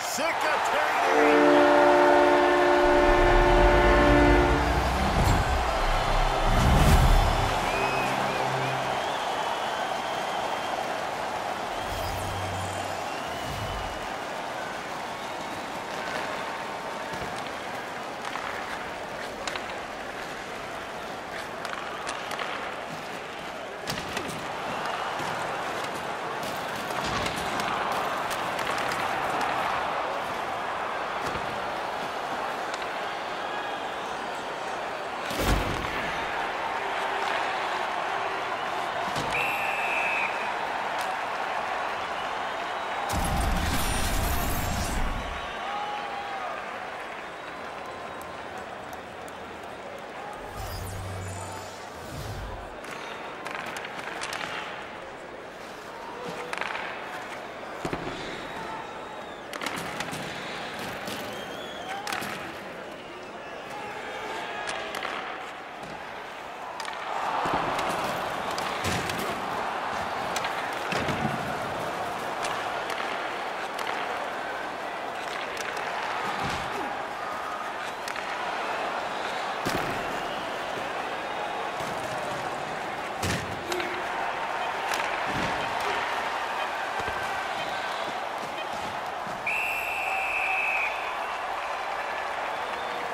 Sick of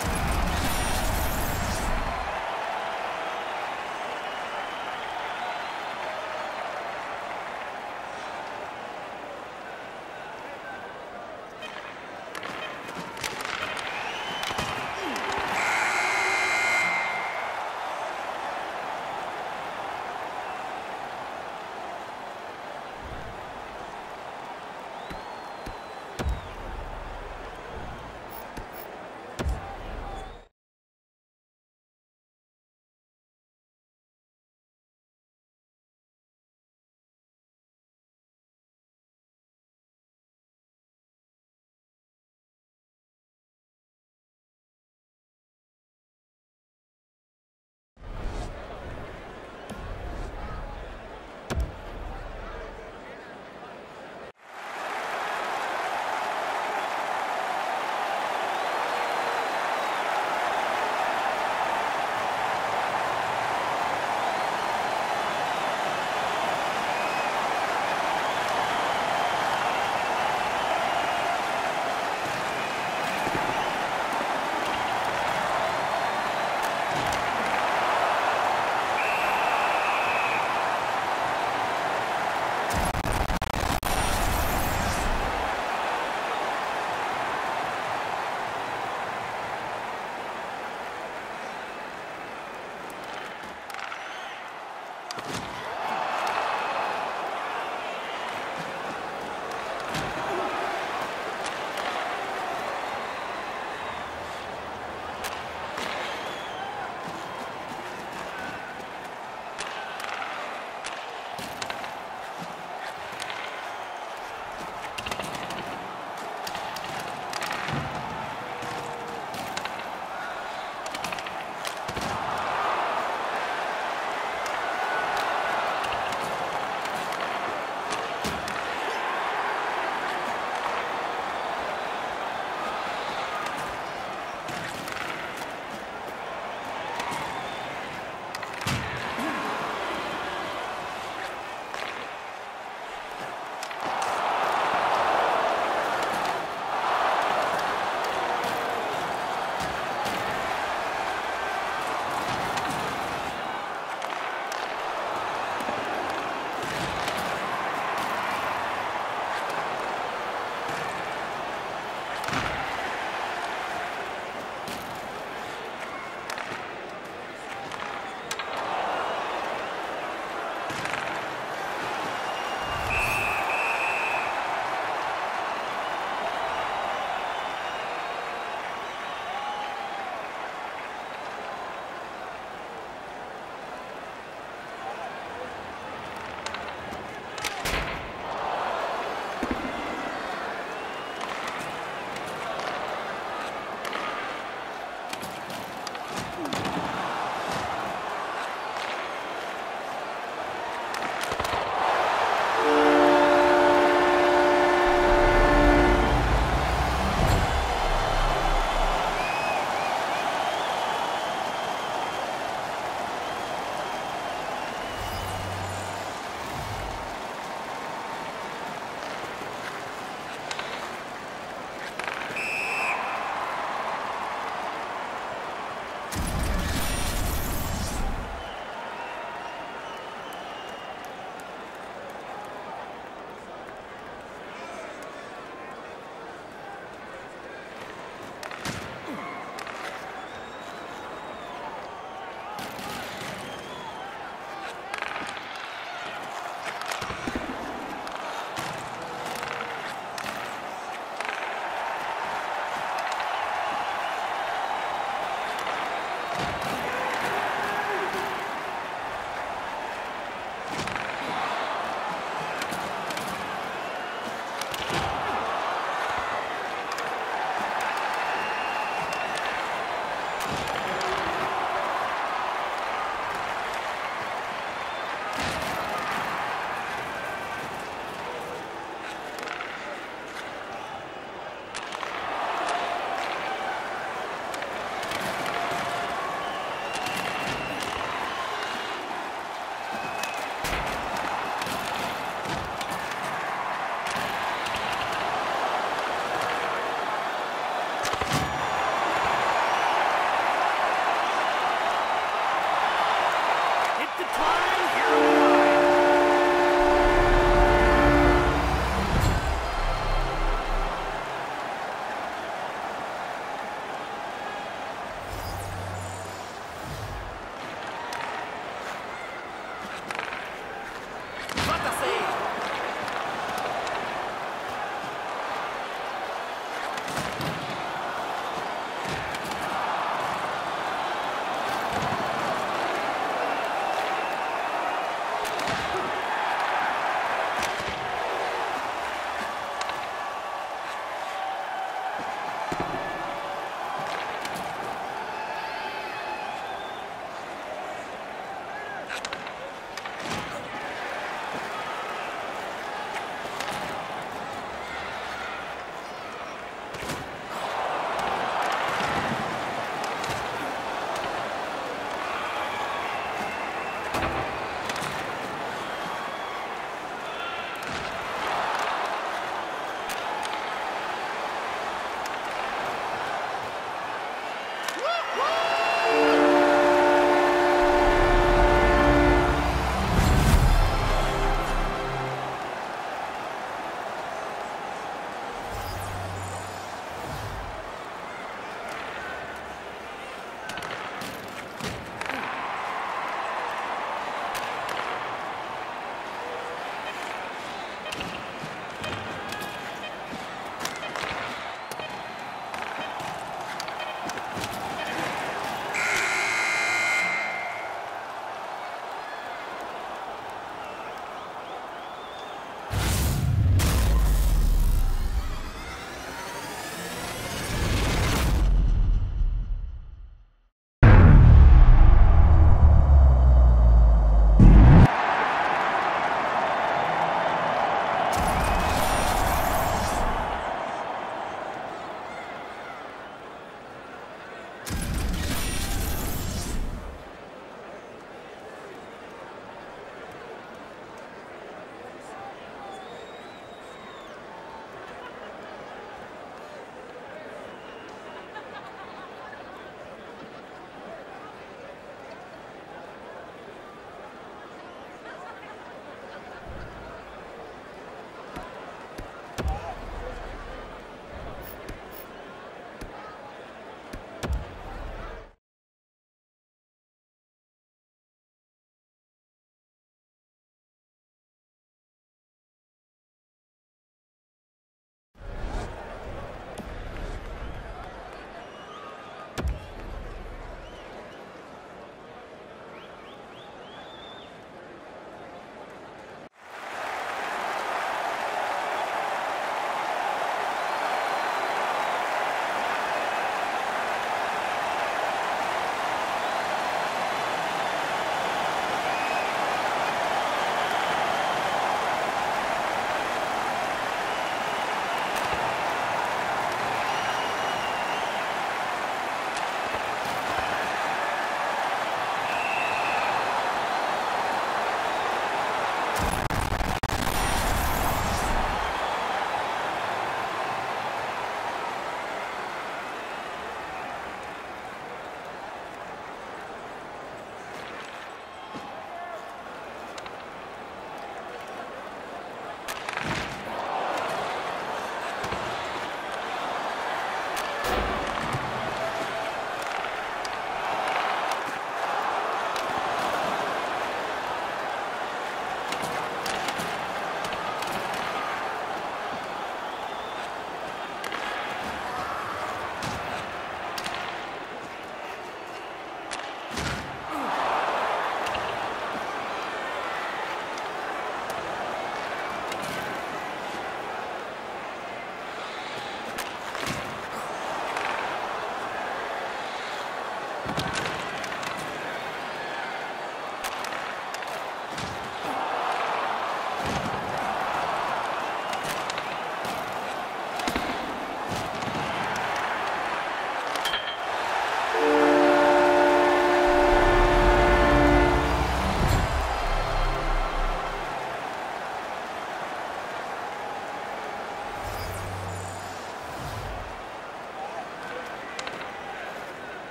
Bye.